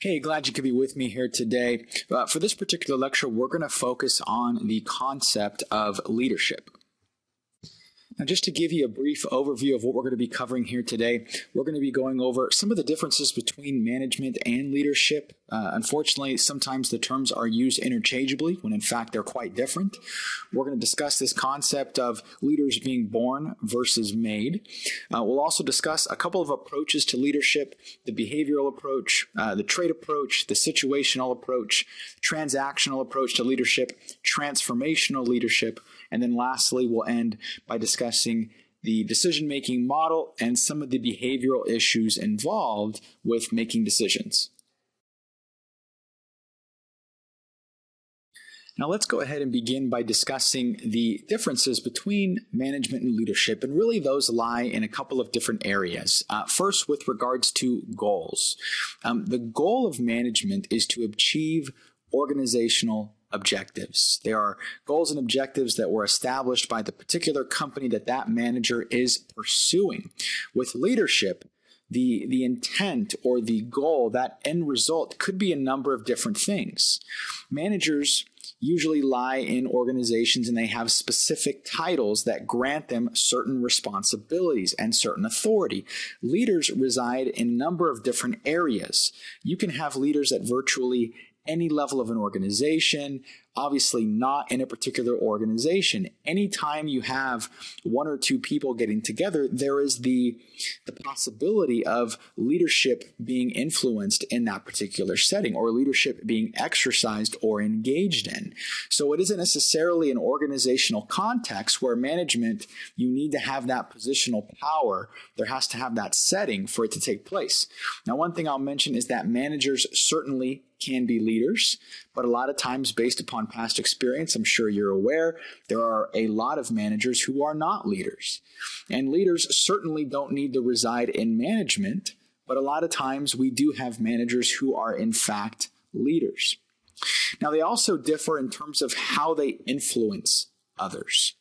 Hey, glad you could be with me here today. Uh, for this particular lecture, we're going to focus on the concept of leadership. Now, just to give you a brief overview of what we're going to be covering here today, we're going to be going over some of the differences between management and leadership. Uh, unfortunately, sometimes the terms are used interchangeably when in fact they're quite different. We're going to discuss this concept of leaders being born versus made. Uh, we'll also discuss a couple of approaches to leadership the behavioral approach, uh, the trait approach, the situational approach, transactional approach to leadership, transformational leadership and then lastly, we'll end by discussing the decision making model and some of the behavioral issues involved with making decisions. Now, let's go ahead and begin by discussing the differences between management and leadership, and really those lie in a couple of different areas. Uh, first, with regards to goals, um, the goal of management is to achieve organizational objectives. There are goals and objectives that were established by the particular company that that manager is pursuing. With leadership, the, the intent or the goal, that end result could be a number of different things. Managers usually lie in organizations and they have specific titles that grant them certain responsibilities and certain authority. Leaders reside in a number of different areas. You can have leaders at virtually any level of an organization, obviously not in a particular organization. Anytime you have one or two people getting together, there is the, the possibility of leadership being influenced in that particular setting or leadership being exercised or engaged in. So it isn't necessarily an organizational context where management, you need to have that positional power. There has to have that setting for it to take place. Now, one thing I'll mention is that managers certainly can be leaders, but a lot of times, based upon past experience, I'm sure you're aware, there are a lot of managers who are not leaders. And leaders certainly don't need to reside in management, but a lot of times we do have managers who are, in fact, leaders. Now, they also differ in terms of how they influence others.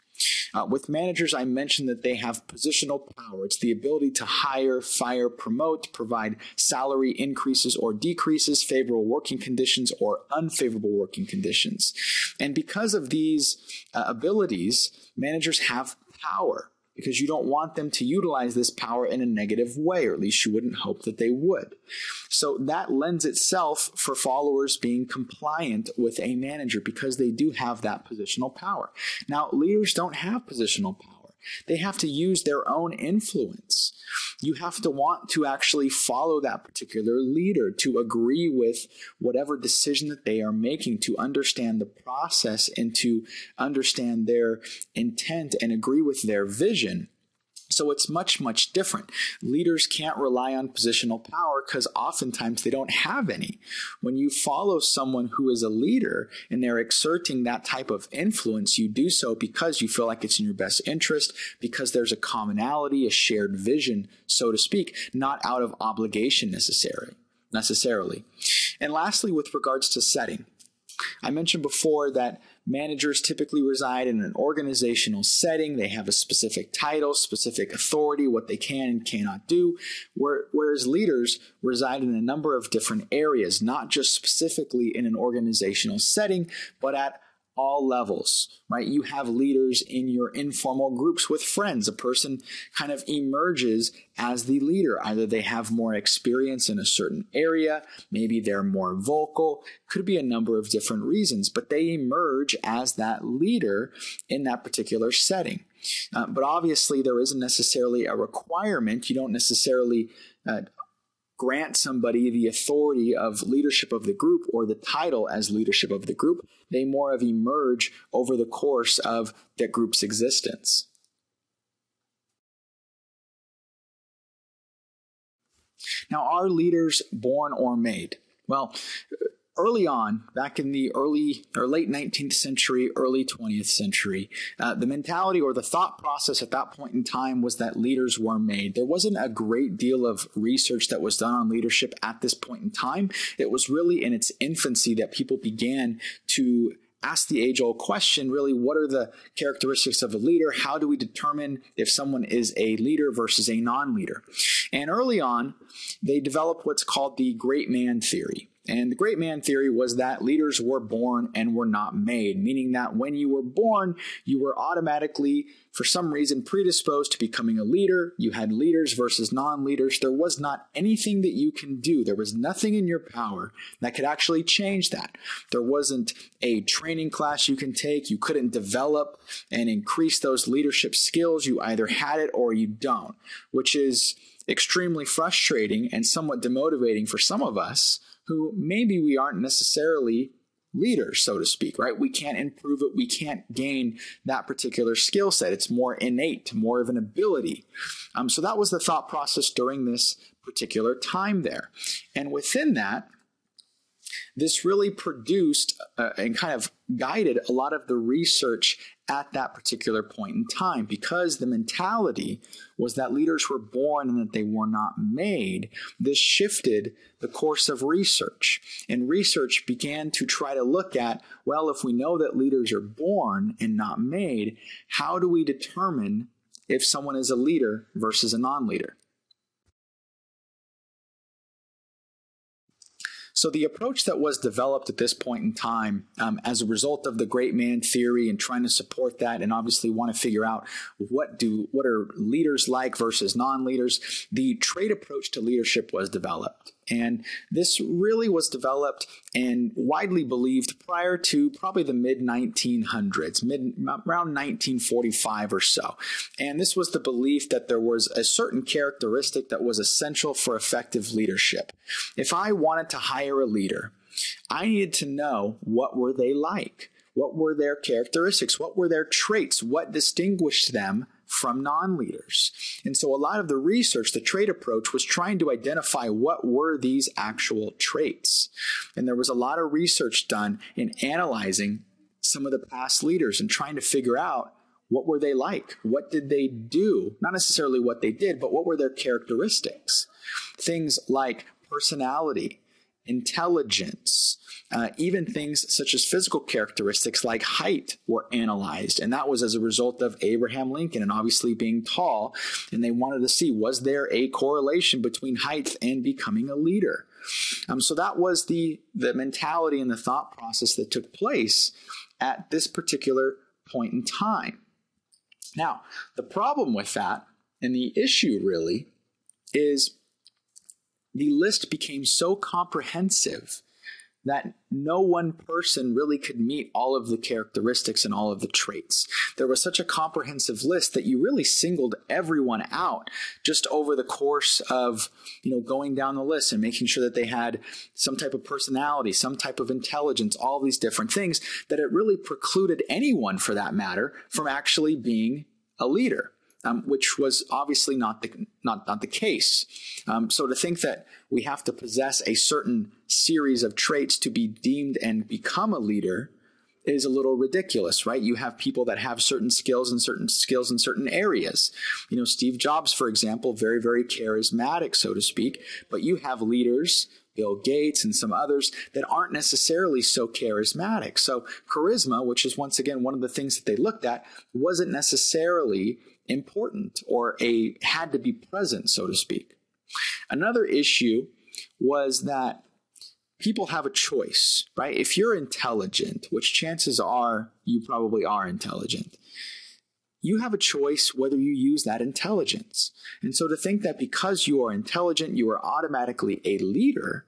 Uh, with managers, I mentioned that they have positional power. It's the ability to hire, fire, promote, provide salary increases or decreases, favorable working conditions or unfavorable working conditions. And because of these uh, abilities, managers have power because you don't want them to utilize this power in a negative way, or at least you wouldn't hope that they would. So that lends itself for followers being compliant with a manager because they do have that positional power. Now, leaders don't have positional power. They have to use their own influence. You have to want to actually follow that particular leader, to agree with whatever decision that they are making, to understand the process and to understand their intent and agree with their vision. So it's much, much different. Leaders can't rely on positional power because oftentimes they don't have any. When you follow someone who is a leader and they're exerting that type of influence, you do so because you feel like it's in your best interest, because there's a commonality, a shared vision, so to speak, not out of obligation necessarily. Necessarily. And lastly, with regards to setting, I mentioned before that Managers typically reside in an organizational setting. They have a specific title, specific authority, what they can and cannot do. Whereas leaders reside in a number of different areas, not just specifically in an organizational setting, but at all levels, right? You have leaders in your informal groups with friends. A person kind of emerges as the leader. Either they have more experience in a certain area, maybe they're more vocal, could be a number of different reasons, but they emerge as that leader in that particular setting. Uh, but obviously, there isn't necessarily a requirement. You don't necessarily uh, grant somebody the authority of leadership of the group or the title as leadership of the group. They more of emerge over the course of that group's existence. Now, are leaders born or made? Well, early on, back in the early or late 19th century, early 20th century, uh, the mentality or the thought process at that point in time was that leaders were made. There wasn't a great deal of research that was done on leadership at this point in time. It was really in its infancy that people began to ask the age old question really, what are the characteristics of a leader? How do we determine if someone is a leader versus a non leader? And early on, they developed what's called the great man theory. And the great man theory was that leaders were born and were not made, meaning that when you were born, you were automatically, for some reason, predisposed to becoming a leader. You had leaders versus non leaders. There was not anything that you can do. There was nothing in your power that could actually change that. There wasn't a training class you can take. You couldn't develop and increase those leadership skills. You either had it or you don't, which is extremely frustrating and somewhat demotivating for some of us who maybe we aren't necessarily leaders, so to speak, right? We can't improve it. We can't gain that particular skill set. It's more innate, more of an ability. Um, so that was the thought process during this particular time there. And within that, this really produced uh, and kind of guided a lot of the research at that particular point in time because the mentality was that leaders were born and that they were not made. This shifted the course of research. And research began to try to look at well, if we know that leaders are born and not made, how do we determine if someone is a leader versus a non leader? So the approach that was developed at this point in time, um, as a result of the great man theory and trying to support that, and obviously want to figure out what do what are leaders like versus non-leaders, the trait approach to leadership was developed. And this really was developed and widely believed prior to probably the mid 1900s, mid around 1945 or so. And this was the belief that there was a certain characteristic that was essential for effective leadership. If I wanted to hire a leader, I needed to know what were they like? What were their characteristics? What were their traits? What distinguished them from non leaders. And so a lot of the research, the trait approach, was trying to identify what were these actual traits. And there was a lot of research done in analyzing some of the past leaders and trying to figure out what were they like? What did they do? Not necessarily what they did, but what were their characteristics? Things like personality, intelligence, uh, even things such as physical characteristics like height were analyzed. And that was as a result of Abraham Lincoln and obviously being tall. And they wanted to see was there a correlation between height and becoming a leader? Um, so that was the, the mentality and the thought process that took place at this particular point in time. Now, the problem with that and the issue really is the list became so comprehensive that no one person really could meet all of the characteristics and all of the traits. There was such a comprehensive list that you really singled everyone out just over the course of, you know, going down the list and making sure that they had some type of personality, some type of intelligence, all these different things that it really precluded anyone for that matter from actually being a leader um, which was obviously not the not not the case. Um, so to think that we have to possess a certain series of traits to be deemed and become a leader is a little ridiculous, right? You have people that have certain skills and certain skills in certain areas. You know, Steve Jobs, for example, very, very charismatic, so to speak, but you have leaders, Bill Gates and some others that aren't necessarily so charismatic. So charisma, which is once again one of the things that they looked at, wasn't necessarily important or a had to be present, so to speak. Another issue was that people have a choice, right? If you're intelligent, which chances are you probably are intelligent, you have a choice whether you use that intelligence. And so to think that because you are intelligent, you are automatically a leader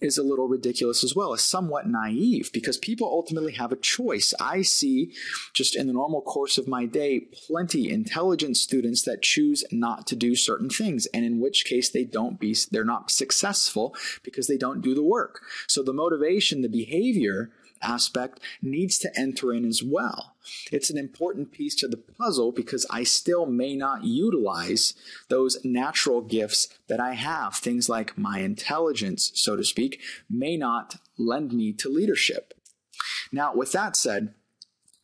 is a little ridiculous as well, is somewhat naive because people ultimately have a choice. I see just in the normal course of my day plenty intelligent students that choose not to do certain things and in which case they don't be they're not successful because they don't do the work. So the motivation, the behavior aspect needs to enter in as well. It's an important piece to the puzzle because I still may not utilize those natural gifts that I have. Things like my intelligence, so to speak, may not lend me to leadership. Now, with that said,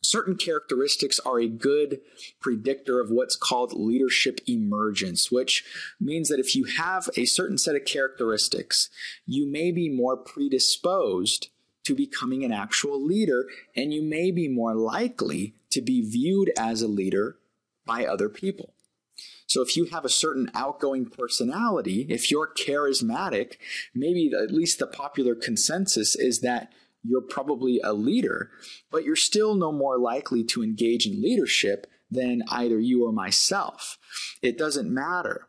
certain characteristics are a good predictor of what's called leadership emergence, which means that if you have a certain set of characteristics, you may be more predisposed to becoming an actual leader, and you may be more likely to be viewed as a leader by other people. So if you have a certain outgoing personality, if you're charismatic, maybe at least the popular consensus is that you're probably a leader, but you're still no more likely to engage in leadership than either you or myself. It doesn't matter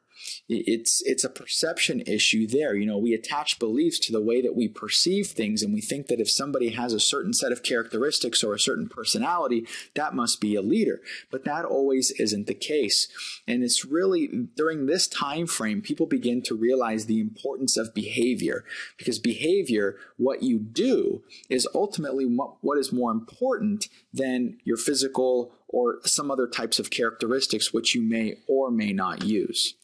it's it's a perception issue there. You know we attach beliefs to the way that we perceive things and we think that if somebody has a certain set of characteristics or a certain personality that must be a leader. But that always isn't the case. And it's really during this time frame people begin to realize the importance of behavior. Because behavior what you do is ultimately what is more important than your physical or some other types of characteristics which you may or may not use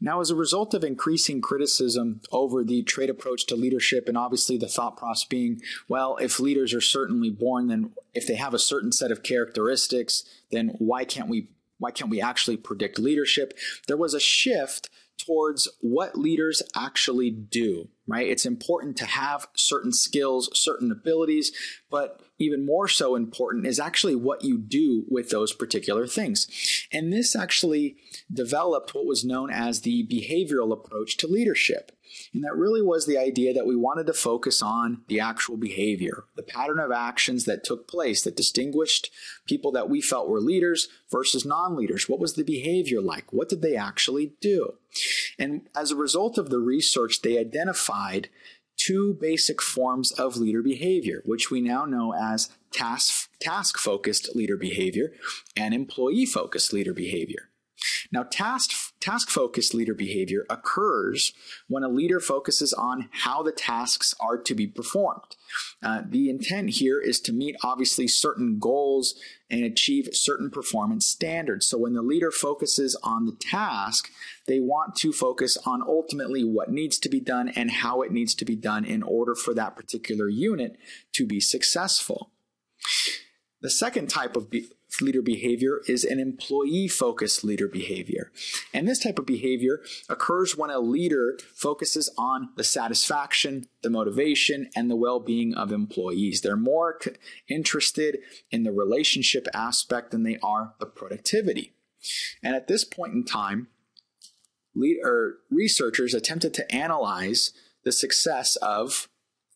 Now, as a result of increasing criticism over the trait approach to leadership, and obviously the thought process being, well, if leaders are certainly born, then if they have a certain set of characteristics, then why can't we why can't we actually predict leadership? There was a shift towards what leaders actually do, right? It's important to have certain skills, certain abilities, but even more so important is actually what you do with those particular things. And this actually developed what was known as the behavioral approach to leadership. And that really was the idea that we wanted to focus on the actual behavior, the pattern of actions that took place that distinguished people that we felt were leaders versus non leaders. What was the behavior like? What did they actually do? And as a result of the research, they identified two basic forms of leader behavior, which we now know as task, task focused leader behavior and employee focused leader behavior. Now, task, task focused leader behavior occurs when a leader focuses on how the tasks are to be performed. Uh, the intent here is to meet obviously certain goals and achieve certain performance standards. So when the leader focuses on the task, they want to focus on ultimately what needs to be done and how it needs to be done in order for that particular unit to be successful. The second type of be- leader behavior is an employee focused leader behavior. And this type of behavior occurs when a leader focuses on the satisfaction, the motivation, and the well being of employees. They're more interested in the relationship aspect than they are the productivity. And at this point in time, lead, researchers attempted to analyze the success of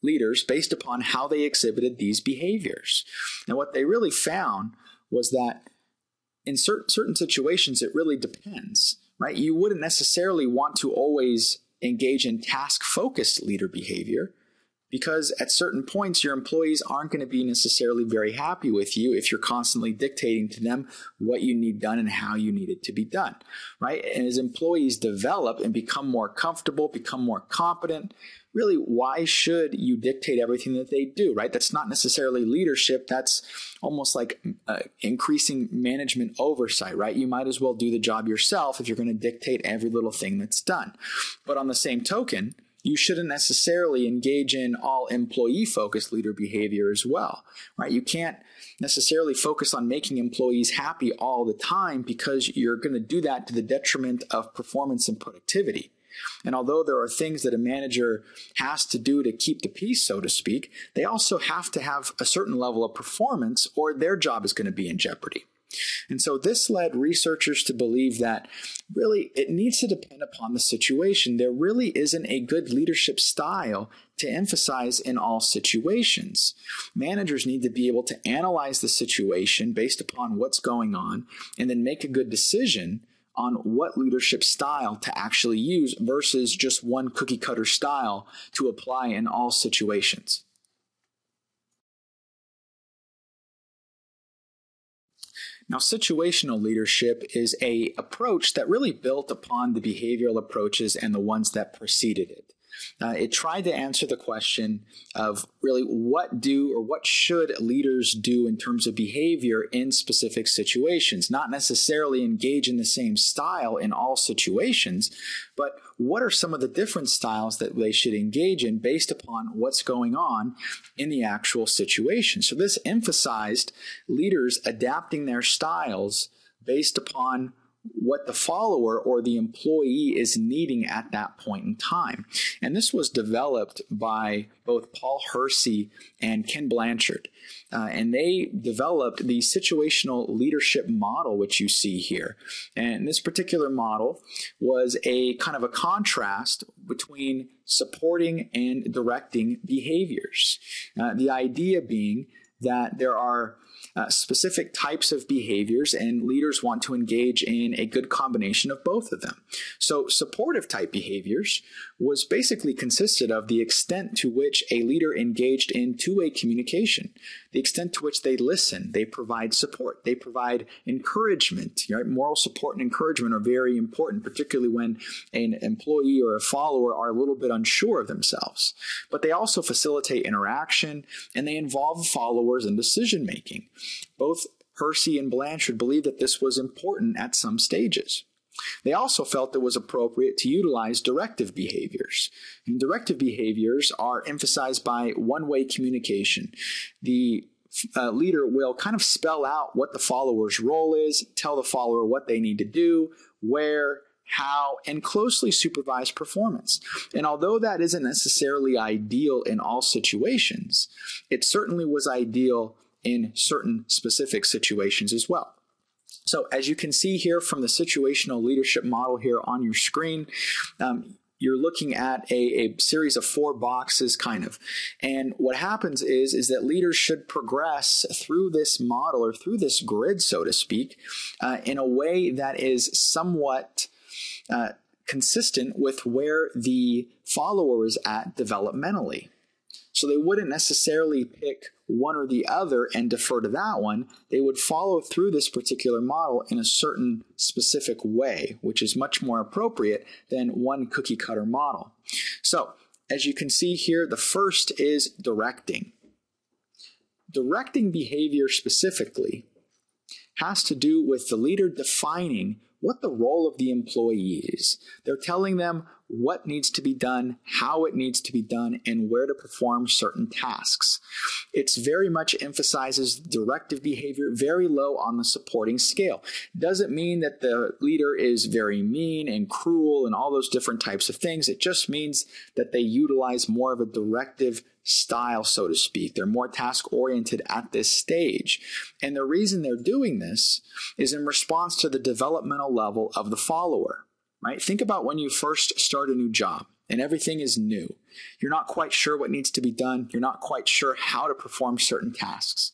leaders based upon how they exhibited these behaviors. And what they really found was that in certain certain situations it really depends, right? You wouldn't necessarily want to always engage in task focused leader behavior because at certain points your employees aren't going to be necessarily very happy with you if you're constantly dictating to them what you need done and how you need it to be done right and as employees develop and become more comfortable become more competent really why should you dictate everything that they do right that's not necessarily leadership that's almost like uh, increasing management oversight right you might as well do the job yourself if you're going to dictate every little thing that's done but on the same token you shouldn't necessarily engage in all employee focused leader behavior as well, right? You can't necessarily focus on making employees happy all the time because you're going to do that to the detriment of performance and productivity. And although there are things that a manager has to do to keep the peace, so to speak, they also have to have a certain level of performance or their job is going to be in jeopardy. And so this led researchers to believe that really it needs to depend upon the situation. There really isn't a good leadership style to emphasize in all situations. Managers need to be able to analyze the situation based upon what's going on and then make a good decision on what leadership style to actually use versus just one cookie cutter style to apply in all situations. Now, situational leadership is a approach that really built upon the behavioral approaches and the ones that preceded it. Uh, it tried to answer the question of really what do or what should leaders do in terms of behavior in specific situations, not necessarily engage in the same style in all situations, but what are some of the different styles that they should engage in based upon what's going on in the actual situation. So this emphasized leaders adapting their styles based upon what the follower or the employee is needing at that point in time. And this was developed by both Paul Hersey and Ken Blanchard. Uh, and they developed the situational leadership model, which you see here. And this particular model was a kind of a contrast between supporting and directing behaviors. Uh, the idea being that there are uh, specific types of behaviors, and leaders want to engage in a good combination of both of them. So, supportive type behaviors was basically consisted of the extent to which a leader engaged in two way communication, the extent to which they listen, they provide support, they provide encouragement. Right? Moral support and encouragement are very important, particularly when an employee or a follower are a little bit unsure of themselves. But they also facilitate interaction and they involve followers in decision making. Both Hersey and Blanchard believed that this was important at some stages. They also felt it was appropriate to utilize directive behaviors. And directive behaviors are emphasized by one way communication. The uh, leader will kind of spell out what the follower's role is, tell the follower what they need to do, where, how, and closely supervise performance. And although that isn't necessarily ideal in all situations, it certainly was ideal in certain specific situations as well. So, as you can see here from the situational leadership model here on your screen, um, you're looking at a, a, series of four boxes kind of and what happens is is that leaders should progress through this model or through this grid so to speak uh, in a way that is somewhat uh, consistent with where the follower is at developmentally so they wouldn't necessarily pick one or the other and defer to that one. They would follow through this particular model in a certain specific way, which is much more appropriate than one cookie cutter model. So, as you can see here, the first is directing. Directing behavior specifically has to do with the leader defining what the role of the employee is. They're telling them what needs to be done, how it needs to be done, and where to perform certain tasks. It's very much emphasizes directive behavior, very low on the supporting scale. Doesn't mean that the leader is very mean and cruel and all those different types of things. It just means that they utilize more of a directive style, so to speak. They're more task oriented at this stage. And the reason they're doing this is in response to the developmental level of the follower right? Think about when you first start a new job and everything is new. You're not quite sure what needs to be done. You're not quite sure how to perform certain tasks.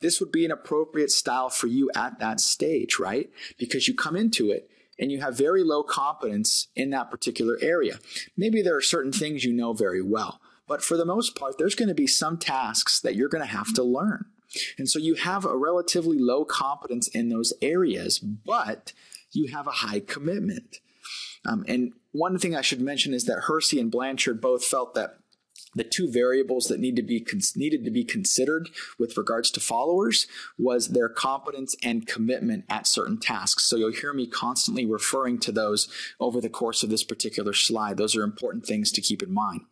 This would be an appropriate style for you at that stage, right? Because you come into it and you have very low competence in that particular area. Maybe there are certain things you know very well, but for the most part, there's going to be some tasks that you're going to have to learn. And so you have a relatively low competence in those areas, but you have a high commitment. Um, and one thing I should mention is that Hersey and Blanchard both felt that the two variables that need to be needed to be considered with regards to followers was their competence and commitment at certain tasks. So you'll hear me constantly referring to those over the course of this particular slide. Those are important things to keep in mind.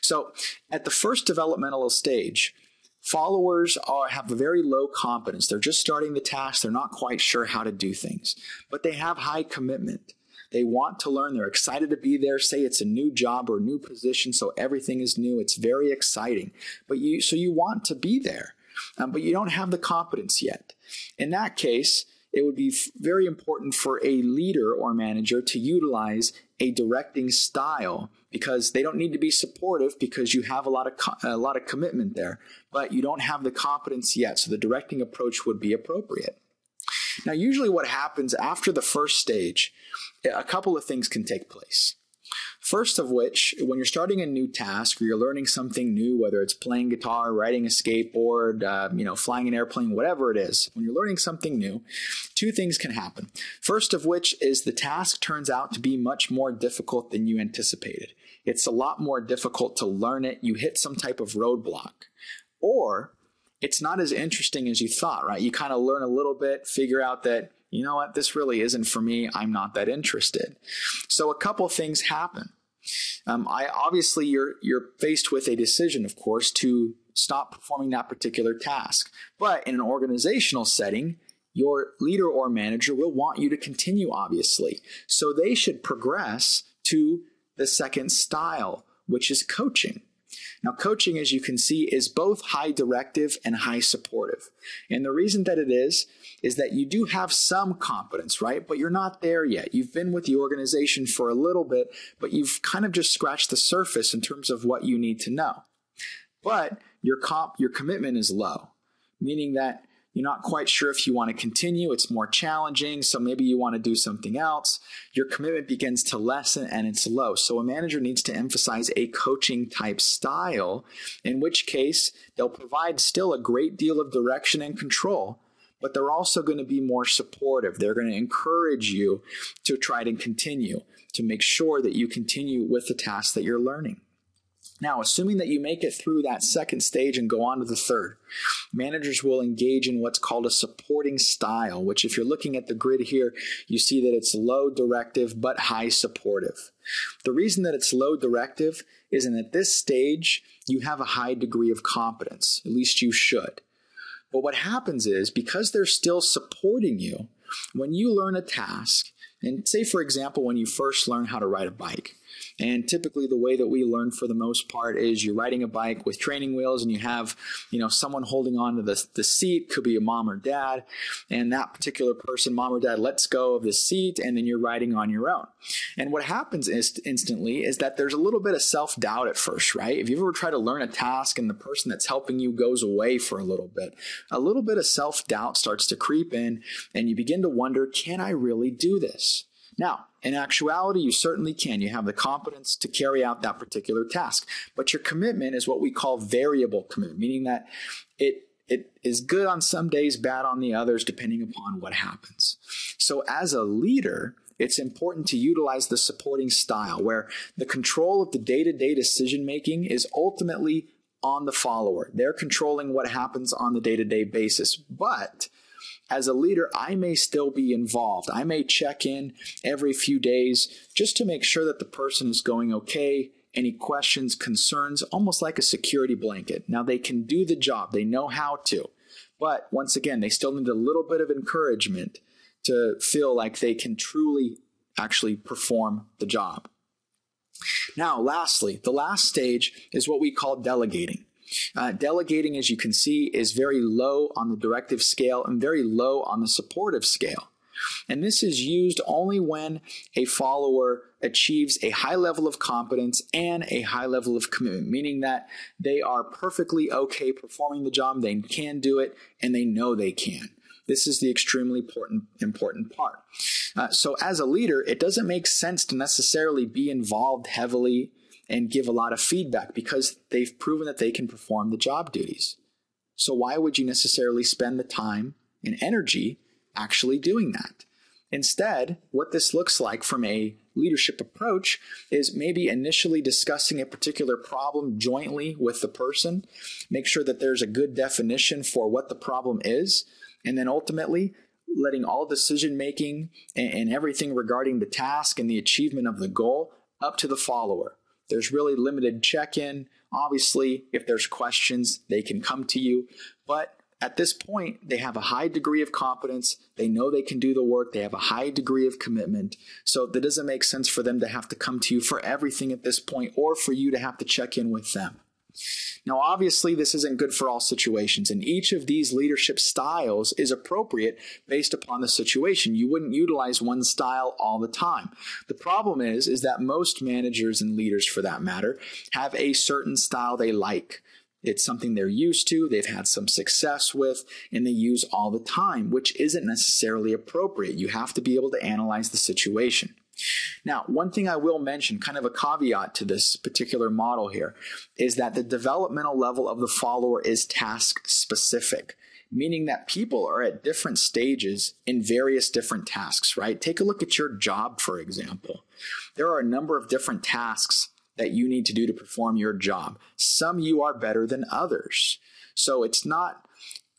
So at the first developmental stage, followers are have very low competence. They're just starting the task. They're not quite sure how to do things, but they have high commitment. They want to learn. They're excited to be there. Say it's a new job or new position, so everything is new. It's very exciting. But you, so you want to be there, um, but you don't have the competence yet. In that case, it would be very important for a leader or manager to utilize a directing style because they don't need to be supportive because you have a lot of co- a lot of commitment there, but you don't have the competence yet. So the directing approach would be appropriate. Now, usually what happens after the first stage, a couple of things can take place. First of which, when you're starting a new task or you're learning something new, whether it's playing guitar, riding a skateboard, uh, you know, flying an airplane, whatever it is, when you're learning something new, two things can happen. First of which is the task turns out to be much more difficult than you anticipated. It's a lot more difficult to learn it. You hit some type of roadblock. Or it's not as interesting as you thought, right? You kind of learn a little bit, figure out that, you know what, this really isn't for me. I'm not that interested. So a couple things happen. Um, I obviously you're you're faced with a decision, of course, to stop performing that particular task. But in an organizational setting, your leader or manager will want you to continue, obviously. So they should progress to the second style, which is coaching. Now, coaching, as you can see, is both high directive and high supportive. And the reason that it is, is that you do have some competence, right? But you're not there yet. You've been with the organization for a little bit, but you've kind of just scratched the surface in terms of what you need to know. But your comp, your commitment is low, meaning that you're not quite sure if you want to continue. It's more challenging. So maybe you want to do something else. Your commitment begins to lessen and it's low. So a manager needs to emphasize a coaching type style, in which case they'll provide still a great deal of direction and control, but they're also going to be more supportive. They're going to encourage you to try to continue, to make sure that you continue with the task that you're learning. Now, assuming that you make it through that second stage and go on to the third, managers will engage in what's called a supporting style, which, if you're looking at the grid here, you see that it's low directive but high supportive. The reason that it's low directive is that at this stage, you have a high degree of competence, at least you should. But what happens is because they're still supporting you, when you learn a task, and say, for example, when you first learn how to ride a bike, and typically the way that we learn for the most part is you're riding a bike with training wheels and you have, you know, someone holding on to the, the seat, could be a mom or dad, and that particular person, mom or dad, lets go of the seat and then you're riding on your own. And what happens is instantly is that there's a little bit of self-doubt at first, right? If you ever try to learn a task and the person that's helping you goes away for a little bit, a little bit of self-doubt starts to creep in and you begin to wonder, can I really do this? Now, in actuality, you certainly can. You have the competence to carry out that particular task. But your commitment is what we call variable commitment, meaning that it it is good on some days, bad on the others, depending upon what happens. So, as a leader, it's important to utilize the supporting style where the control of the day to day decision making is ultimately on the follower. They're controlling what happens on the day to day basis. But as a leader, I may still be involved. I may check in every few days just to make sure that the person is going okay. Any questions, concerns, almost like a security blanket. Now they can do the job, they know how to. But once again, they still need a little bit of encouragement to feel like they can truly actually perform the job. Now, lastly, the last stage is what we call delegating. Uh, delegating, as you can see, is very low on the directive scale and very low on the supportive scale. And this is used only when a follower achieves a high level of competence and a high level of commitment, meaning that they are perfectly okay performing the job, they can do it, and they know they can. This is the extremely important important part. Uh, so, as a leader, it doesn't make sense to necessarily be involved heavily and give a lot of feedback because they've proven that they can perform the job duties. So, why would you necessarily spend the time and energy actually doing that? Instead, what this looks like from a leadership approach is maybe initially discussing a particular problem jointly with the person, make sure that there's a good definition for what the problem is, and then ultimately letting all decision making and, everything regarding the task and the achievement of the goal up to the follower. There's really limited check in. Obviously, if there's questions, they can come to you. But at this point, they have a high degree of competence. They know they can do the work. They have a high degree of commitment. So that doesn't make sense for them to have to come to you for everything at this point or for you to have to check in with them. Now, obviously, this isn't good for all situations, and each of these leadership styles is appropriate based upon the situation. You wouldn't utilize one style all the time. The problem is, is that most managers and leaders, for that matter, have a certain style they like. It's something they're used to, they've had some success with, and they use all the time, which isn't necessarily appropriate. You have to be able to analyze the situation. Now, one thing I will mention, kind of a caveat to this particular model here, is that the developmental level of the follower is task specific, meaning that people are at different stages in various different tasks, right? Take a look at your job, for example. There are a number of different tasks that you need to do to perform your job. Some you are better than others. So it's not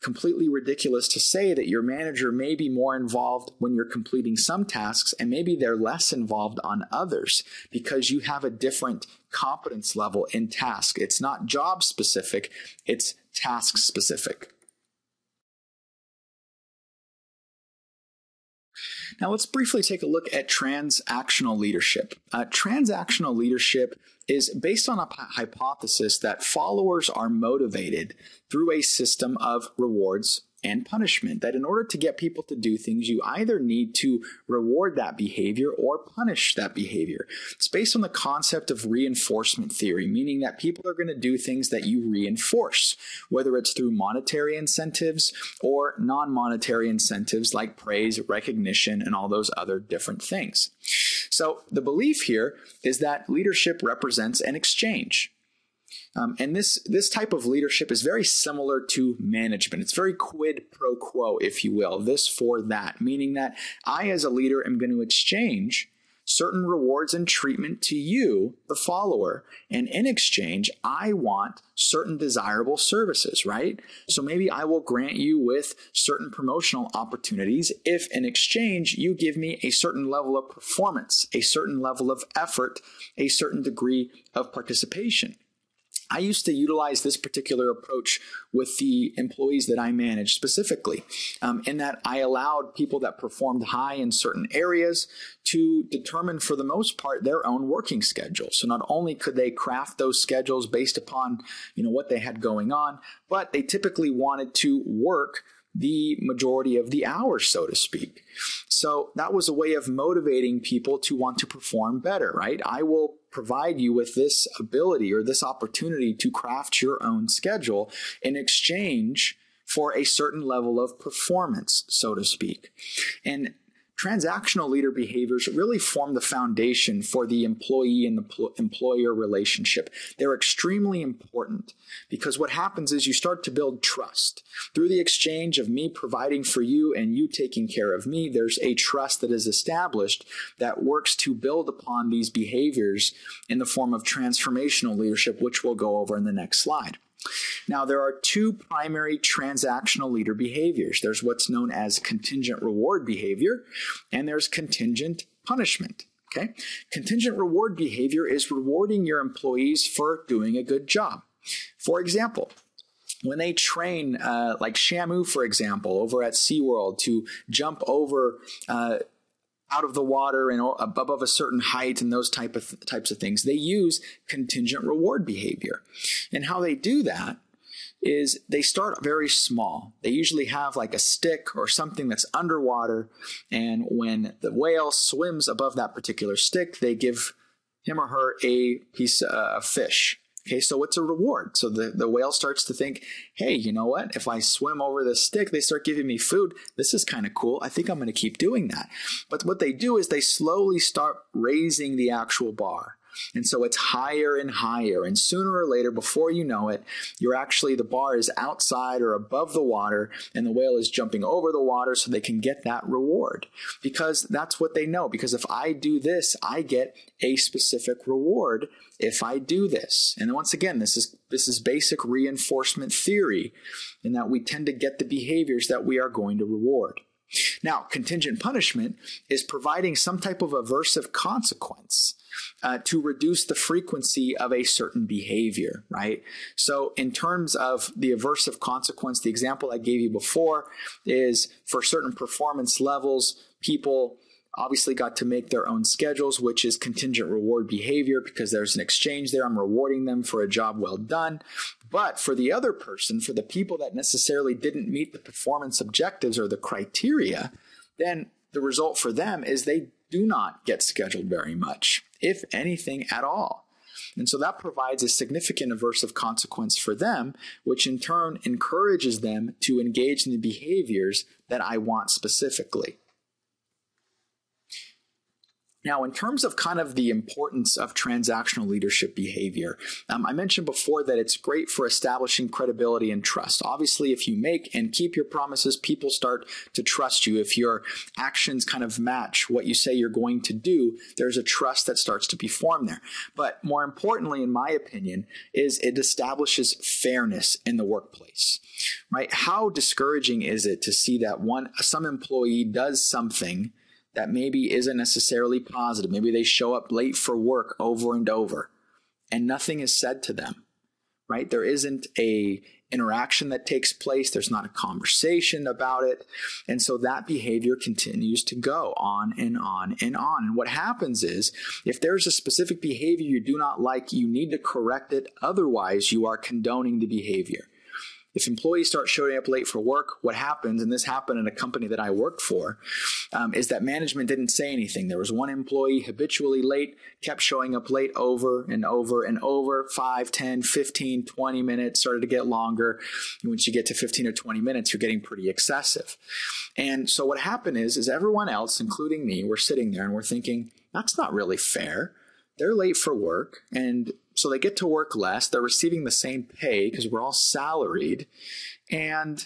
completely ridiculous to say that your manager may be more involved when you're completing some tasks and maybe they're less involved on others because you have a different competence level in task. It's not job specific, it's task specific. Now, let's briefly take a look at transactional leadership. Uh, transactional leadership is based on a hypothesis that followers are motivated through a system of rewards and punishment. That in order to get people to do things, you either need to reward that behavior or punish that behavior. It's based on the concept of reinforcement theory, meaning that people are going to do things that you reinforce, whether it's through monetary incentives or non monetary incentives like praise, recognition, and all those other different things. So the belief here is that leadership represents an exchange. Um, and this this type of leadership is very similar to management. It's very quid pro quo, if you will, this for that, meaning that I, as a leader, am going to exchange certain rewards and treatment to you, the follower, and in exchange, I want certain desirable services, right? So maybe I will grant you with certain promotional opportunities if in exchange you give me a certain level of performance, a certain level of effort, a certain degree of participation. I used to utilize this particular approach with the employees that I managed specifically, um, in that I allowed people that performed high in certain areas to determine, for the most part, their own working schedule. So not only could they craft those schedules based upon you know what they had going on, but they typically wanted to work the majority of the hours, so to speak. So that was a way of motivating people to want to perform better, right? I will provide you with this ability or this opportunity to craft your own schedule in exchange for a certain level of performance, so to speak. And transactional leader behaviors really form the foundation for the employee and the employer relationship. They're extremely important because what happens is you start to build trust. Through the exchange of me providing for you and you taking care of me, there's a trust that is established that works to build upon these behaviors in the form of transformational leadership, which we'll go over in the next slide. Now, there are two primary transactional leader behaviors there's what's known as contingent reward behavior, and there's contingent punishment. Okay? Contingent reward behavior is rewarding your employees for doing a good job. For example, when they train, uh, like Shamu, for example, over at SeaWorld to jump over uh, out of the water and above a certain height and those type of types of things. They use contingent reward behavior. And how they do that is they start very small. They usually have like a stick or something that's underwater. And when the whale swims above that particular stick, they give him or her a piece uh, of fish. Okay, so it's a reward. So the, the whale starts to think, hey, you know what? If I swim over this stick, they start giving me food. This is kind of cool. I think I'm going to keep doing that. But what they do is they slowly start raising the actual bar. And so it's higher and higher. And sooner or later, before you know it, you're actually, the bar is outside or above the water, and the whale is jumping over the water so they can get that reward. Because that's what they know. Because if I do this, I get a specific reward if I do this. And once again, this is this is basic reinforcement theory in that we tend to get the behaviors that we are going to reward. Now, contingent punishment is providing some type of aversive consequence uh, to reduce the frequency of a certain behavior, right? So, in terms of the aversive consequence, the example I gave you before is for certain performance levels, people obviously got to make their own schedules, which is contingent reward behavior because there's an exchange there. I'm rewarding them for a job well done. But for the other person, for the people that necessarily didn't meet the performance objectives or the criteria, then the result for them is they do not get scheduled very much, if anything at all. And so that provides a significant aversive consequence for them, which in turn encourages them to engage in the behaviors that I want specifically. Now, in terms of kind of the importance of transactional leadership behavior, um, I mentioned before that it's great for establishing credibility and trust. Obviously, if you make and keep your promises, people start to trust you. If your actions kind of match what you say you're going to do, there's a trust that starts to be formed there. But more importantly, in my opinion, is it establishes fairness in the workplace. Right? How discouraging is it to see that one some employee does something that maybe isn't necessarily positive. Maybe they show up late for work over and over and nothing is said to them, right? There isn't a, interaction that takes place. There's not a conversation about it. And so that behavior continues to go on and on and on. And what happens is if there's a specific behavior you do not like, you need to correct it. Otherwise, you are condoning the behavior. If employees start showing up late for work, what happens, and this happened in a company that I worked for, um, is that management didn't say anything. There was one employee habitually late, kept showing up late over and over and over 5, 10, 15, 20 minutes, started to get longer. And once you get to 15 or 20 minutes, you're getting pretty excessive. And so what happened is, is everyone else, including me, we're sitting there and we're thinking, that's not really fair. They're late for work and so they get to work less. They're receiving the same pay because we're all salaried and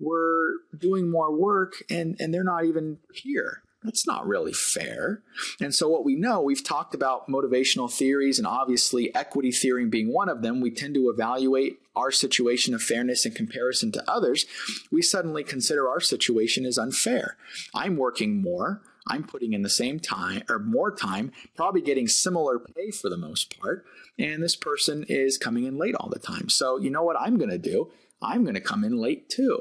we're doing more work and, and they're not even here. That's not really fair. And so, what we know, we've talked about motivational theories and obviously equity theory being one of them. We tend to evaluate our situation of fairness in comparison to others. We suddenly consider our situation as unfair. I'm working more. I'm putting in the same time or more time, probably getting similar pay for the most part. And this person is coming in late all the time. So, you know what I'm going to do? I'm going to come in late too.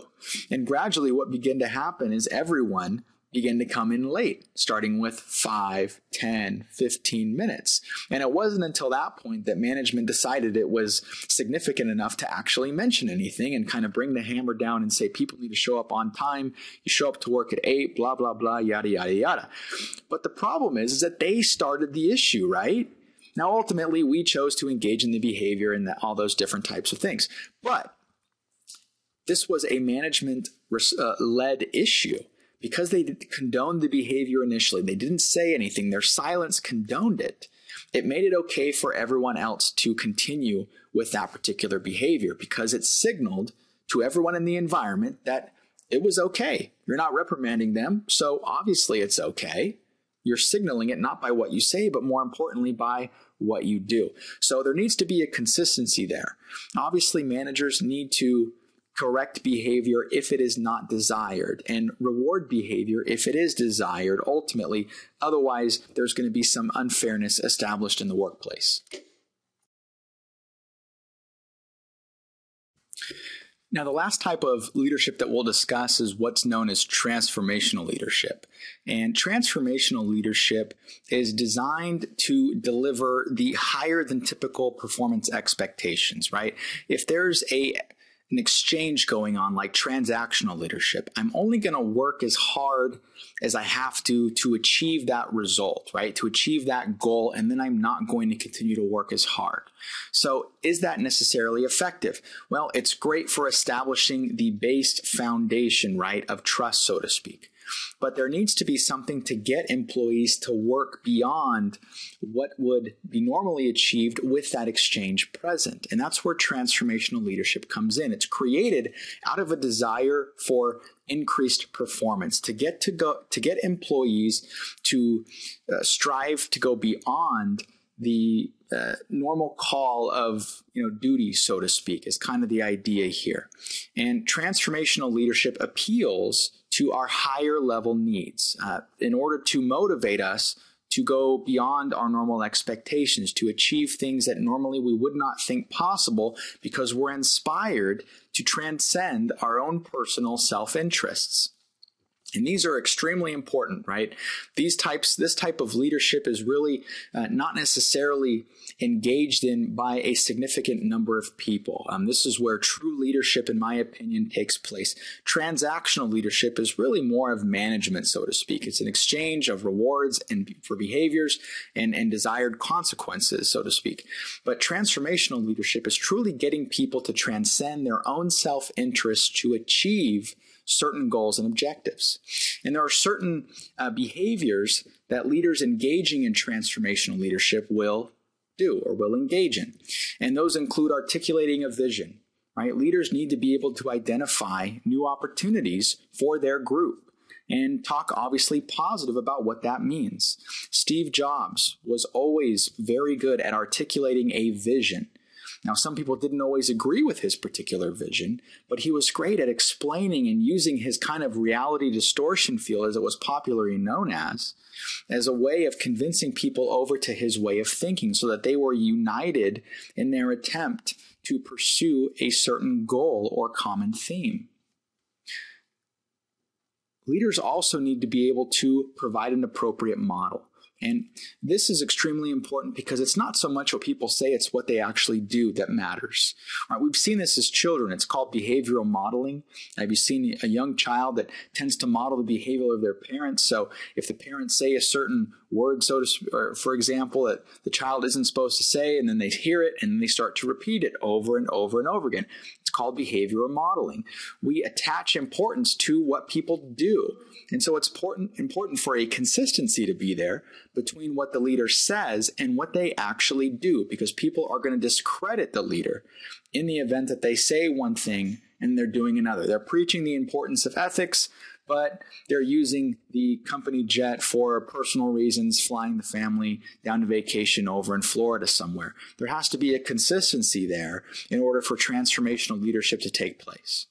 And gradually, what began to happen is everyone began to come in late, starting with 5, 10, 15 minutes. And it wasn't until that point that management decided it was significant enough to actually mention anything and kind of bring the hammer down and say people need to show up on time. You show up to work at 8, blah, blah, blah, yada, yada, yada. But the problem is, is that they started the issue, right? Now, ultimately, we chose to engage in the behavior and the, all those different types of things. But this was a management uh, led issue because they condoned the behavior initially, they didn't say anything, their silence condoned it. It made it okay for everyone else to continue with that particular behavior because it signaled to everyone in the environment that it was okay. You're not reprimanding them, so obviously it's okay. You're signaling it not by what you say, but more importantly by what you do. So there needs to be a consistency there. Obviously, managers need to correct behavior if it is not desired and reward behavior if it is desired ultimately. Otherwise, there's going to be some unfairness established in the workplace. Now, the last type of leadership that we'll discuss is what's known as transformational leadership. And transformational leadership is designed to deliver the higher than typical performance expectations, right? If there's a an exchange going on like transactional leadership. I'm only going to work as hard as I have to to achieve that result, right? To achieve that goal, and then I'm not going to continue to work as hard. So, is that necessarily effective? Well, it's great for establishing the base foundation, right, of trust, so to speak. But there needs to be something to get employees to work beyond what would be normally achieved with that exchange present. And that's where transformational leadership comes in. It's created out of a desire for increased performance to get to go to get employees to uh, strive to go beyond the uh, normal call of you know duty, so to speak, is kind of the idea here. And transformational leadership appeals to our higher level needs uh, in order to motivate us to go beyond our normal expectations, to achieve things that normally we would not think possible because we're inspired to transcend our own personal self interests. And these are extremely important, right? These types, this type of leadership is really uh, not necessarily engaged in by a significant number of people. Um, this is where true leadership, in my opinion, takes place. Transactional leadership is really more of management, so to speak. It's an exchange of rewards and for behaviors and, and desired consequences, so to speak. But transformational leadership is truly getting people to transcend their own self interest to achieve certain goals and objectives. And there are certain uh, behaviors that leaders engaging in transformational leadership will do or will engage in. And those include articulating a vision, right? Leaders need to be able to identify new opportunities for their group and talk obviously positive about what that means. Steve Jobs was always very good at articulating a vision Now, some people didn't always agree with his particular vision, but he was great at explaining and using his kind of reality distortion field, as it was popularly known as, as a way of convincing people over to his way of thinking so that they were united in their attempt to pursue a certain goal or common theme. Leaders also need to be able to provide an appropriate model. And this is extremely important because it's not so much what people say, it's what they actually do that matters. Right, we've seen this as children. It's called behavioral modeling. Have you seen a young child that tends to model the behavior of their parents? So if the parents say a certain word, so to, or for example, that the child isn't supposed to say, and then they hear it and they start to repeat it over and over and over again. It's called behavioral modeling. We attach importance to what people do. And so it's important, important for a consistency to be there between what the leader says and what they actually do, because people are going to discredit the leader in the event that they say one thing and they're doing another. They're preaching the importance of ethics, but they're using the company jet for personal reasons, flying the family down to vacation over in Florida somewhere. There has to be a consistency there in order for transformational leadership to take place.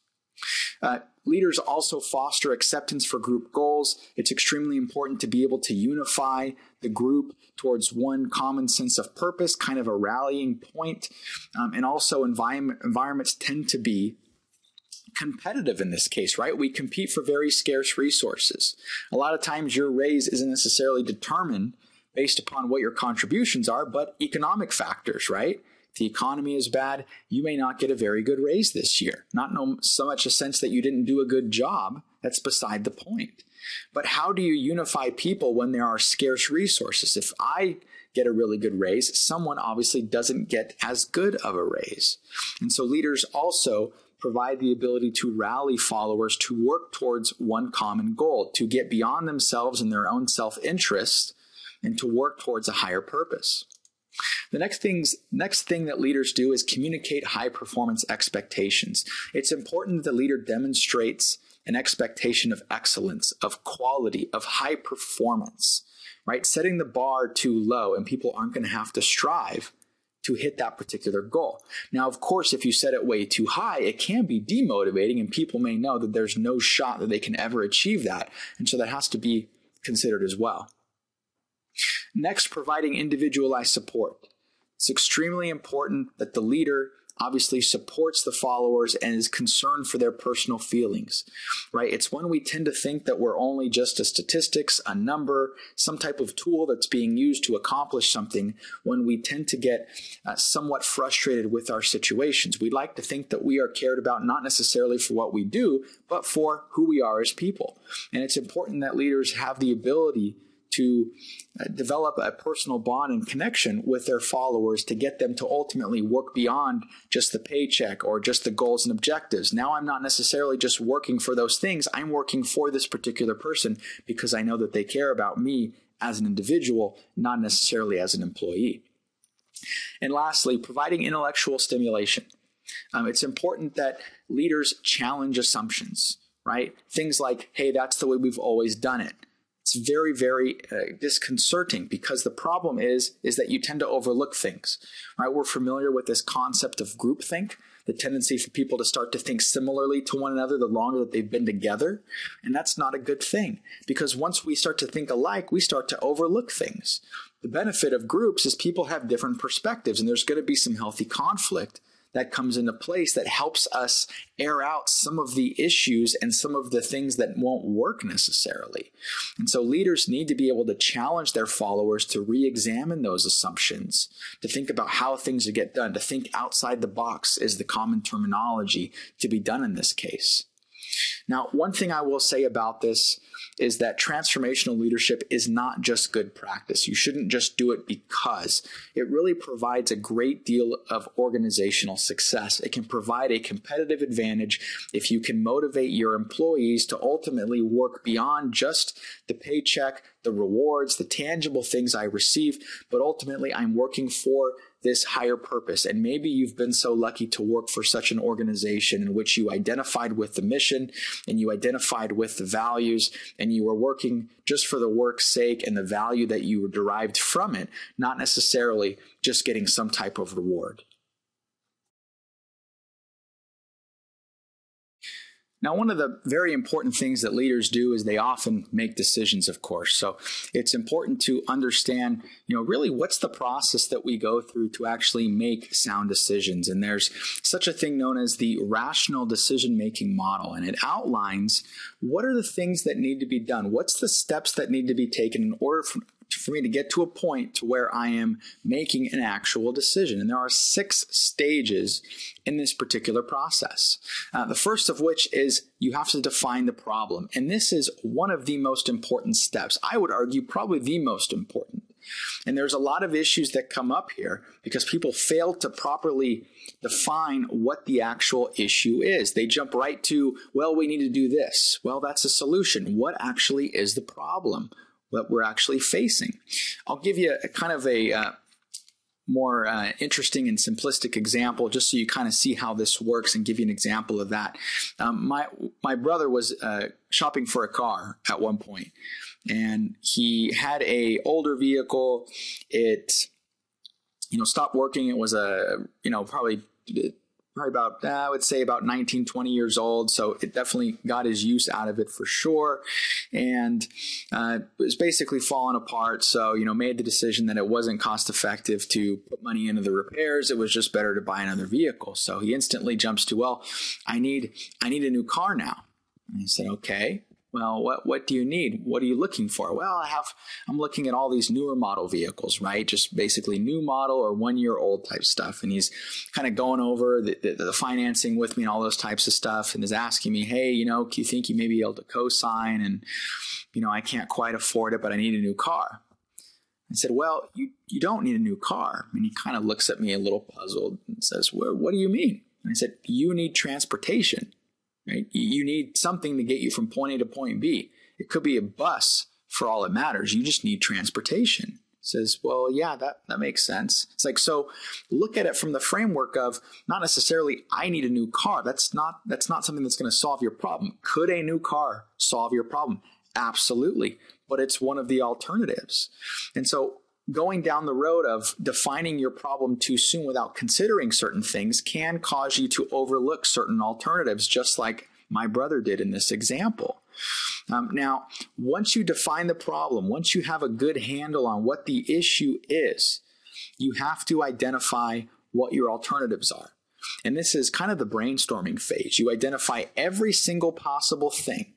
Uh, leaders also foster acceptance for group goals. It's extremely important to be able to unify the group towards one common sense of purpose, kind of a rallying point. Um, and also, environment, environments tend to be competitive in this case, right? We compete for very scarce resources. A lot of times your raise isn't necessarily determined based upon what your contributions are, but economic factors, right? The economy is bad, you may not get a very good raise this year. Not no, so much a sense that you didn't do a good job. That's beside the point. But how do you unify people when there are scarce resources? If I get a really good raise, someone obviously doesn't get as good of a raise. And so leaders also provide the ability to rally followers to work towards one common goal, to get beyond themselves and their own self interest, and to work towards a higher purpose. The next things next thing that leaders do is communicate high performance expectations. It's important that the leader demonstrates an expectation of excellence, of quality, of high performance, right? Setting the bar too low and people aren't going to have to strive to hit that particular goal. Now, of course, if you set it way too high, it can be demotivating and people may know that there's no shot that they can ever achieve that. And so that has to be considered as well. Next, providing individualized support. It's extremely important that the leader obviously supports the followers and is concerned for their personal feelings, right? It's when we tend to think that we're only just a statistics, a number, some type of tool that's being used to accomplish something, when we tend to get uh, somewhat frustrated with our situations. We like to think that we are cared about not necessarily for what we do, but for who we are as people. And it's important that leaders have the ability to uh, develop a personal bond and connection with their followers to get them to ultimately work beyond just the paycheck or just the goals and objectives. Now I'm not necessarily just working for those things. I'm working for this particular person because I know that they care about me as an individual, not necessarily as an employee. And lastly, providing intellectual stimulation. Um, it's important that leaders challenge assumptions, right? Things like, hey, that's the way we've always done it it's very very uh, disconcerting because the problem is is that you tend to overlook things right? We're familiar with this concept of groupthink the tendency for people to start to think similarly to one another the longer that they've been together and that's not a good thing because once we start to think alike we start to overlook things. The benefit of groups is people have different perspectives and there's going to be some healthy conflict that comes into place that helps us air out some of the issues and some of the things that won't work necessarily. And so leaders need to be able to challenge their followers to re examine those assumptions, to think about how things get done, to think outside the box is the common terminology to be done in this case. Now, one thing I will say about this is that transformational leadership is not just good practice. You shouldn't just do it because it really provides a great deal of organizational success. It can provide a competitive advantage if you can motivate your employees to ultimately work beyond just the paycheck, the rewards, the tangible things I receive, but ultimately I'm working for this higher purpose. And maybe you've been so lucky to work for such an organization in which you identified with the mission and you identified with the values and you were working just for the work's sake and the value that you were derived from it, not necessarily just getting some type of reward. Now, one of the very important things that leaders do is they often make decisions, of course. So it's important to understand, you know, really what's the process that we go through to actually make sound decisions. And there's such a thing known as the rational decision making model. And it outlines what are the things that need to be done? What's the steps that need to be taken in order for, for me to get to a point to where I am making an actual decision. And there are six stages in this particular process. Uh, the first of which is you have to define the problem. And this is one of the most important steps. I would argue probably the most important. And there's a lot of issues that come up here because people fail to properly define what the actual issue is. They jump right to, well, we need to do this. Well, that's a solution. What actually is the problem? What we're actually facing. I'll give you a kind of a uh, more uh, interesting and simplistic example, just so you kind of see how this works, and give you an example of that. Um, my my brother was uh, shopping for a car at one point, and he had a older vehicle. It you know stopped working. It was a you know probably probably about I would say about 19, 20 years old. So it definitely got his use out of it for sure, and uh, was basically falling apart. So you know, made the decision that it wasn't cost effective to put money into the repairs. It was just better to buy another vehicle. So he instantly jumps to, well, I need I need a new car now. And he said, okay, well, what what do you need? What are you looking for? Well, I have I'm looking at all these newer model vehicles, right? Just basically new model or one year old type stuff. And he's kind of going over the, the, the, financing with me and all those types of stuff, and is asking me, hey, you know, do you think you may be able to co-sign? And you know, I can't quite afford it, but I need a new car. I said, well, you you don't need a new car. And he kind of looks at me a little puzzled and says, well, what do you mean? And I said, you need transportation right? You need something to get you from point A to point B. It could be a bus for all it matters. You just need transportation. Says, well, yeah, that, that makes sense. It's like, so look at it from the framework of not necessarily I need a new car. That's not that's not something that's going to solve your problem. Could a new car solve your problem? Absolutely. But it's one of the alternatives. And so going down the road of defining your problem too soon without considering certain things can cause you to overlook certain alternatives, just like my brother did in this example. Um, now, once you define the problem, once you have a good handle on what the issue is, you have to identify what your alternatives are. And this is kind of the brainstorming phase. You identify every single possible thing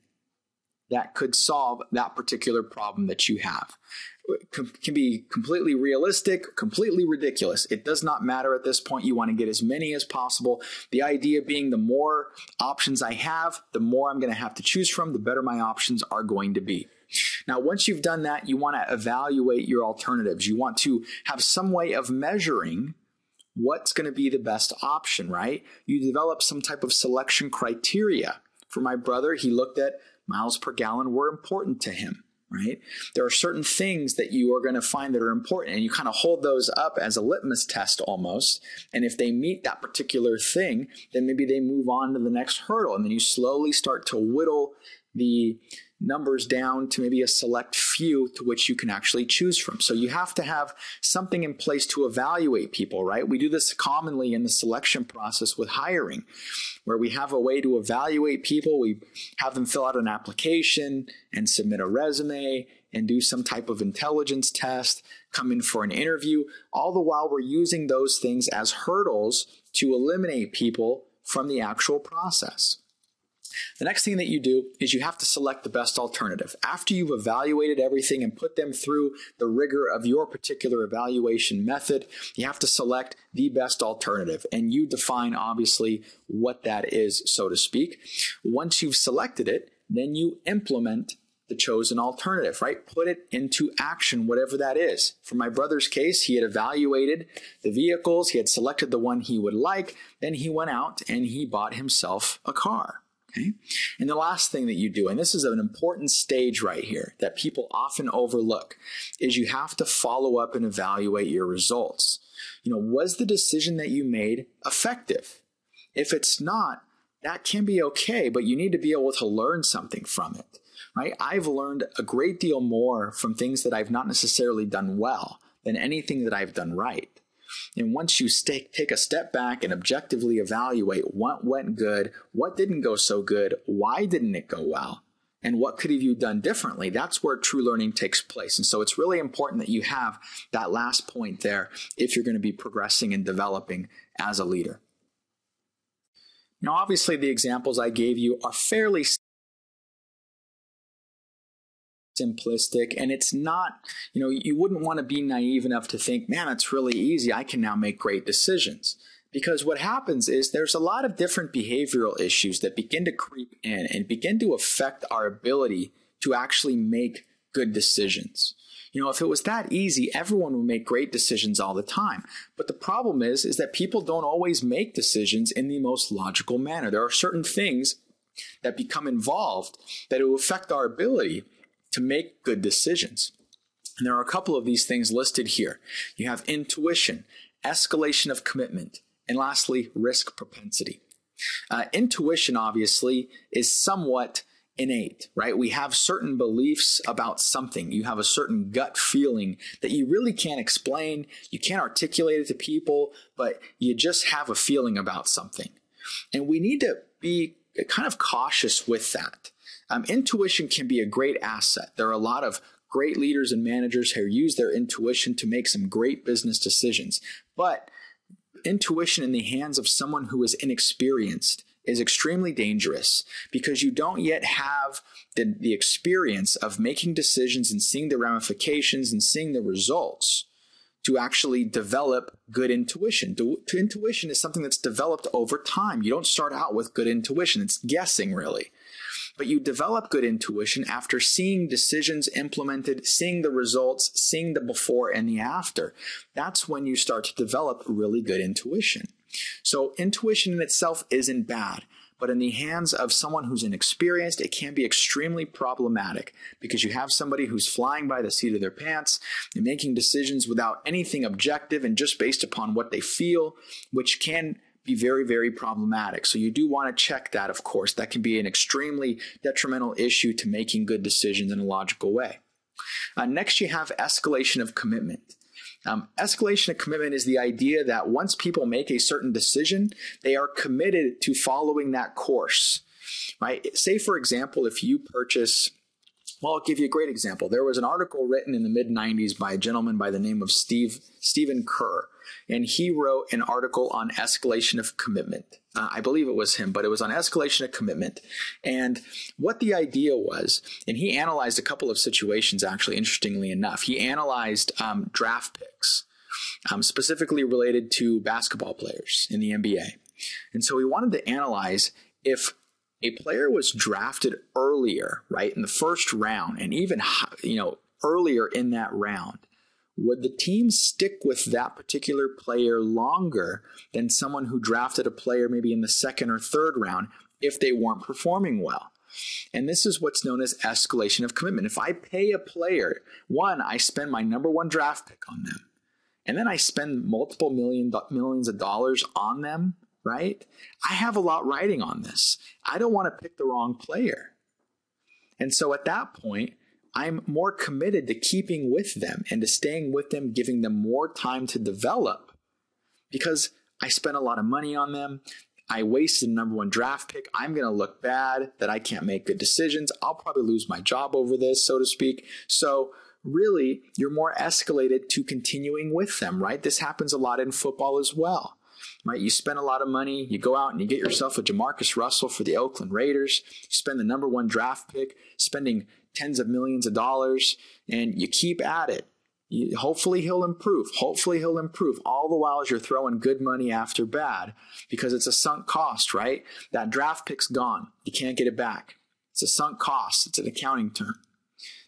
that could solve that particular problem that you have can be completely realistic, completely ridiculous. It does not matter at this point. You want to get as many as possible. The idea being the more options I have, the more I'm going to have to choose from, the better my options are going to be. Now, once you've done that, you want to evaluate your alternatives. You want to have some way of measuring what's going to be the best option, right? You develop some type of selection criteria. For my brother, he looked at miles per gallon were important to him right? There are certain things that you are going to find that are important, and you kind of hold those up as a litmus test almost. And if they meet that particular thing, then maybe they move on to the next hurdle, and then you slowly start to whittle the numbers down to maybe a select few to which you can actually choose from. So you have to have something in place to evaluate people, right? We do this commonly in the selection process with hiring, where we have a way to evaluate people. We have them fill out an application and submit a resume and do some type of intelligence test, come in for an interview, all the while we're using those things as hurdles to eliminate people from the actual process. The next thing that you do is you have to select the best alternative. After you've evaluated everything and put them through the rigor of your particular evaluation method, you have to select the best alternative. And you define, obviously, what that is, so to speak. Once you've selected it, then you implement the chosen alternative, right? Put it into action, whatever that is. For my brother's case, he had evaluated the vehicles, he had selected the one he would like, then he went out and he bought himself a car. Okay. And the last thing that you do, and this is an important stage right here that people often overlook, is you have to follow up and evaluate your results. You know, was the decision that you made effective? If it's not, that can be okay, but you need to be able to learn something from it, right? I've learned a great deal more from things that I've not necessarily done well than anything that I've done right. And once you take a step back and objectively evaluate what went good, what didn't go so good, why didn't it go well, and what could have you done differently, that's where true learning takes place. And so it's really important that you have that last point there if you're going to be progressing and developing as a leader. Now, obviously, the examples I gave you are fairly simplistic and it's not you know you wouldn't want to be naive enough to think man it's really easy. I can now make great decisions. Because what happens is there's a lot of different behavioral issues that begin to creep in and begin to affect our ability to actually make good decisions. You know if it was that easy everyone would make great decisions all the time. But the problem is is that people don't always make decisions in the most logical manner. There are certain things that become involved that will affect our ability to make good decisions. And there are a couple of these things listed here. You have intuition, escalation of commitment, and lastly, risk propensity. Uh, intuition, obviously, is somewhat innate, right? We have certain beliefs about something. You have a certain gut feeling that you really can't explain. You can't articulate it to people, but you just have a feeling about something. And we need to be kind of cautious with that. Um, intuition can be a great asset. There are a lot of great leaders and managers who use their intuition to make some great business decisions. But intuition in the hands of someone who is inexperienced is extremely dangerous because you don't yet have the, the experience of making decisions and seeing the ramifications and seeing the results to actually develop good intuition. To, to intuition is something that's developed over time. You don't start out with good intuition. It's guessing really but you develop good intuition after seeing decisions implemented, seeing the results, seeing the before and the after. That's when you start to develop really good intuition. So intuition in itself isn't bad, but in the hands of someone who's inexperienced, it can be extremely problematic because you have somebody who's flying by the seat of their pants and making decisions without anything objective and just based upon what they feel, which can be very, very problematic. So you do want to check that, of course. That can be an extremely detrimental issue to making good decisions in a logical way. Uh, next, you have escalation of commitment. Um, escalation of commitment is the idea that once people make a certain decision, they are committed to following that course. Right? Say, for example, if you purchase well, I'll give you a great example. There was an article written in the mid 90s by a gentleman by the name of Steve Stephen Kerr and he wrote an article on escalation of commitment. Uh, I believe it was him, but it was on escalation of commitment. And what the idea was, and he analyzed a couple of situations actually, interestingly enough. He analyzed um, draft picks, um, specifically related to basketball players in the NBA. And so he wanted to analyze if a player was drafted earlier, right, in the first round, and even, you know, earlier in that round would the team stick with that particular player longer than someone who drafted a player maybe in the second or third round if they weren't performing well? And this is what's known as escalation of commitment. If I pay a player, one, I spend my number one draft pick on them, and then I spend multiple million millions of dollars on them, right? I have a lot riding on this. I don't want to pick the wrong player. And so at that point, I'm more committed to keeping with them and to staying with them, giving them more time to develop because I spent a lot of money on them. I wasted the number one draft pick. I'm going to look bad that I can't make good decisions. I'll probably lose my job over this, so to speak. So, really, you're more escalated to continuing with them, right? This happens a lot in football as well right? You spend a lot of money, you go out and you get yourself a Jamarcus Russell for the Oakland Raiders, you spend the number one draft pick, spending tens of millions of dollars, and you keep at it. You, hopefully he'll improve. Hopefully he'll improve. All the while as you're throwing good money after bad because it's a sunk cost, right? That draft pick's gone. You can't get it back. It's a sunk cost. It's an accounting term.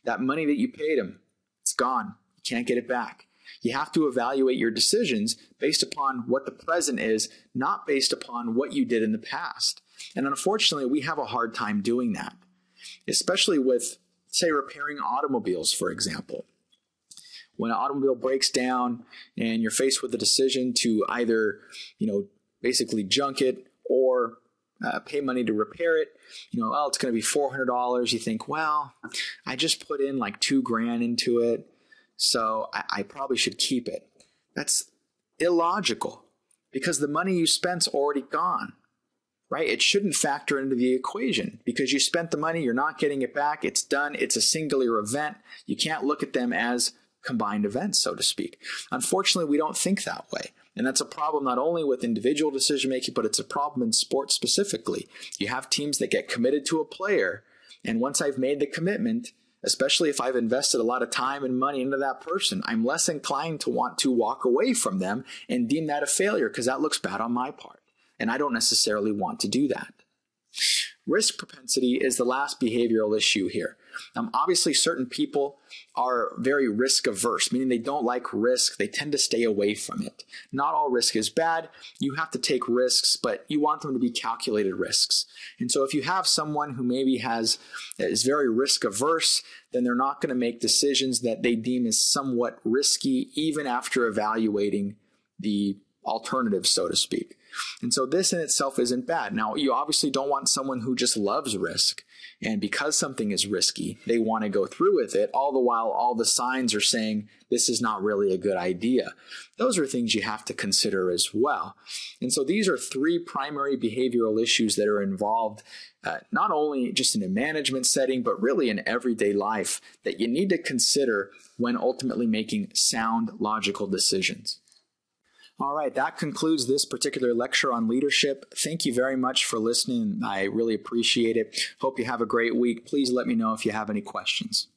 That money that you paid him, it's gone. You can't get it back. You have to evaluate your decisions based upon what the present is, not based upon what you did in the past. And unfortunately, we have a hard time doing that, especially with say repairing automobiles, for example. When an automobile breaks down and you're faced with the decision to either, you know, basically junk it or uh, pay money to repair it, you know, oh, it's going to be $400. You think, well, I just put in like two grand into it, so I, I probably should keep it. That's illogical because the money you spent's already gone. Right? It shouldn't factor into the equation because you spent the money, you're not getting it back, it's done, it's a singular event. You can't look at them as combined events, so to speak. Unfortunately, we don't think that way. And that's a problem not only with individual decision making, but it's a problem in sports specifically. You have teams that get committed to a player, and once I've made the commitment, especially if I've invested a lot of time and money into that person, I'm less inclined to want to walk away from them and deem that a failure because that looks bad on my part. And I don't necessarily want to do that. Risk propensity is the last behavioral issue here. Um, obviously, certain people are very risk averse, meaning they don't like risk. They tend to stay away from it. Not all risk is bad. You have to take risks, but you want them to be calculated risks. And so if you have someone who maybe has is very risk averse, then they're not going to make decisions that they deem as somewhat risky, even after evaluating the alternatives, so to speak. And so this in itself isn't bad. Now, you obviously don't want someone who just loves risk. And because something is risky, they want to go through with it, all the while all the signs are saying this is not really a good idea. Those are things you have to consider as well. And so these are three primary behavioral issues that are involved, uh, not only just in a management setting, but really in everyday life that you need to consider when ultimately making sound, logical decisions. All right, that concludes this particular lecture on leadership. Thank you very much for listening. I really appreciate it. Hope you have a great week. Please let me know if you have any questions.